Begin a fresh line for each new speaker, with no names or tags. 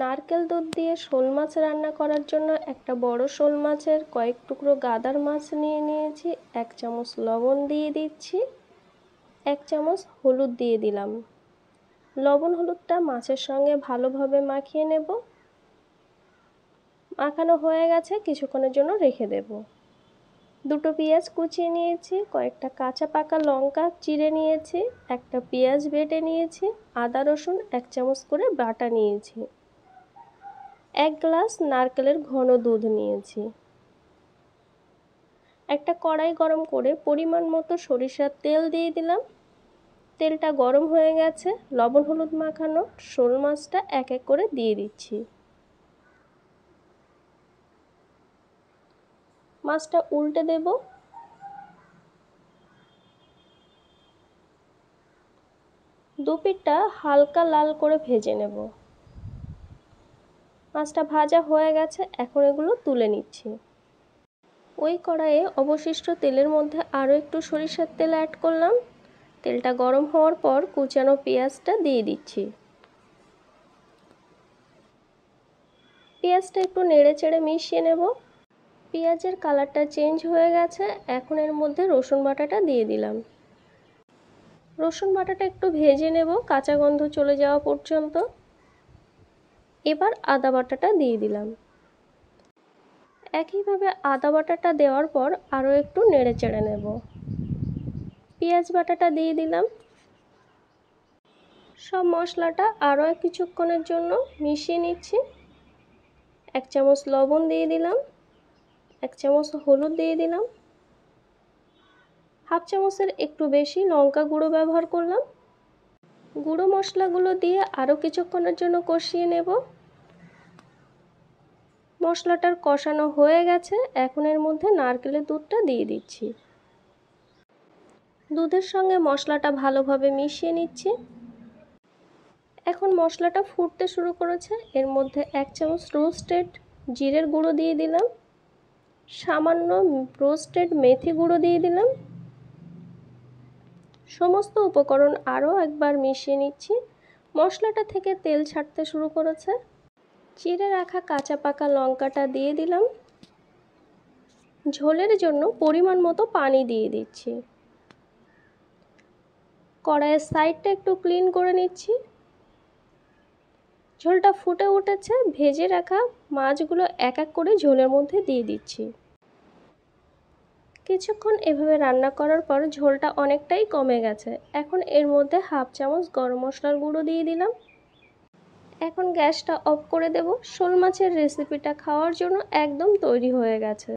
নারকেল দুধ দিয়ে শোল মাছ রান্না করার জন্য একটা বড় শোল মাছের কয়েক টুকরো গাদার মাছ নিয়ে নিয়েছি, এক চামচ লবণ দিয়ে দিচ্ছি, এক চামচ হলুদ দিয়ে দিলাম। লবণ হলুদটা মাছের সঙ্গে ভালোভাবে মাখিয়ে নেব। মাখানো হয়ে গেছে, কিছুক্ষণের জন্য রেখে দেব। দুটো পেঁয়াজ কুচিয়ে নিয়েছি, কয়েকটা কাঁচা পাকা লঙ্কা চিড়ে নিয়েছি, একটা পেঁয়াজ বেটে নিয়েছি, আদা রসুন এক চামচ করে বাটা নিয়েছি। এক গ্লাস নারকেলের ঘন দুধ নিয়েছি। একটা কড়াই গরম করে পরিমাণ মতো সরিষার তেল দিয়ে দিলাম। তেলটা গরম হয়ে গেছে, লবণ হলুদ মাখানো, শোল মাছটা এক এক করে দিয়ে দিচ্ছি। মাছটা উল্টে দেব। দুপিটটা হালকা লাল করে ভেজে নেব। মাছটা ভাজা হয়ে গেছে, এখন এগুলো তুলে নিচ্ছি। ওই কড়াইয়ে অবশিষ্ট তেলের মধ্যে আরও একটু সরিষার তেল অ্যাড করলাম। তেলটা গরম হওয়ার পর কুচানো পেঁয়াজটা দিয়ে দিচ্ছি। পেঁয়াজটা একটু নেড়ে চেড়ে মিশিয়ে নেব। পেঁয়াজের কালারটা চেঞ্জ হয়ে গেছে, এখন এর মধ্যে রসুন বাটাটা দিয়ে দিলাম। রসুন বাটাটা একটু ভেজে নেব, কাঁচা গন্ধ চলে যাওয়া পর্যন্ত। এবার আদা বাটাটা দিয়ে দিলাম। একইভাবে আদা বাটাটা দেওয়ার পর আরও একটু নেড়ে চেড়ে নেব। পেঁয়াজ বাটাটা দিয়ে দিলাম। সব মশলাটা আরও কিছুক্ষণের জন্য মিশিয়ে নিচ্ছি। এক চামচ লবণ দিয়ে দিলাম। এক চামচ হলুদ দিয়ে দিলাম। হাফ চামচের একটু বেশি লঙ্কা গুঁড়ো ব্যবহার করলাম। গুঁড়ো মশলাগুলো দিয়ে আরও কিছুক্ষণের জন্য কষিয়ে নেব। মশলাটার কষানো হয়ে গেছে, এখন এর মধ্যে নারকেলের দুধটা দিয়ে দিচ্ছি। দুধের সঙ্গে মশলাটা ভালোভাবে মিশিয়ে নিচ্ছি। এখন মশলাটা ফুটতে শুরু করেছে, এর মধ্যে এক চামচ রোস্টেড জিরের গুঁড়ো দিয়ে দিলাম। সামান্য রোস্টেড মেথি গুঁড়ো দিয়ে দিলাম। সমস্ত উপকরণ আরও একবার মিশিয়ে নিচ্ছি। মশলাটা থেকে তেল ছাড়তে শুরু করেছে। চিড়ে রাখা কাঁচা পাকা লঙ্কাটা দিয়ে দিলাম। ঝোলের জন্য পরিমাণ মতো পানি দিয়ে দিচ্ছি। কড়াইয়ের সাইডটা একটু ক্লিন করে নিচ্ছি। ঝোলটা ফুটে উঠেছে, ভেজে রাখা মাছগুলো এক এক করে ঝোলের মধ্যে দিয়ে দিচ্ছি। কিছুক্ষণ এভাবে রান্না করার পর ঝোলটা অনেকটাই কমে গেছে। এখন এর মধ্যে হাফ চামচ গরম মশলার গুঁড়ো দিয়ে দিলাম। এখন গ্যাসটা অফ করে দেব। শোল মাছের রেসিপিটা খাওয়ার জন্য একদম তৈরি হয়ে গেছে।